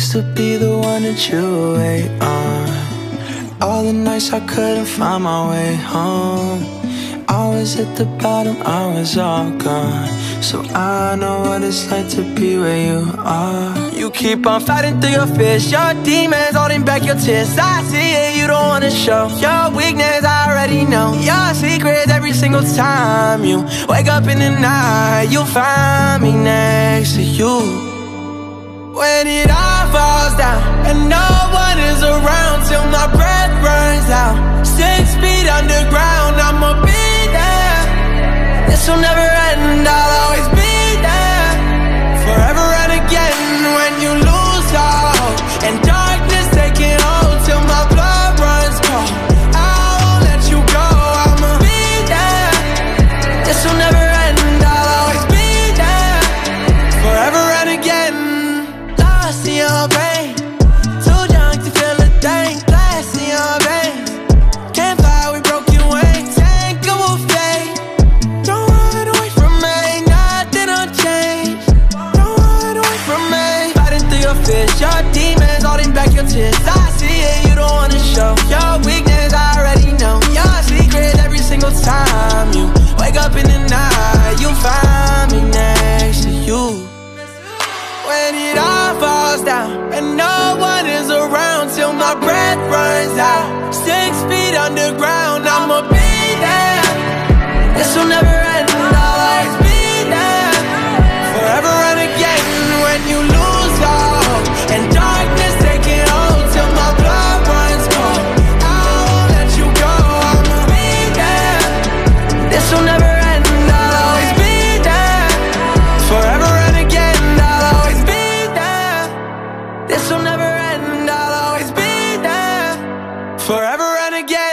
used to be the one that you wait on. All the nights I couldn't find my way home. I was at the bottom, I was all gone. So I know what it's like to be where you are. You keep on fighting through your fears Your demons holding back your tears. I see it, you don't wanna show. Your weakness, I already know. Your secrets every single time You wake up in the night You'll find me next to you. When it all and no one is around till my breath runs out. Six feet underground, I'ma be there. This'll never end, I'll always be there. Forever and again when you lose hope And darkness taking hold till my blood runs cold I won't let you go, I'ma be there. This'll never And no one is around till my breath runs out. Six feet underground. Forever and again.